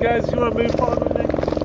guys, you want to move on with the?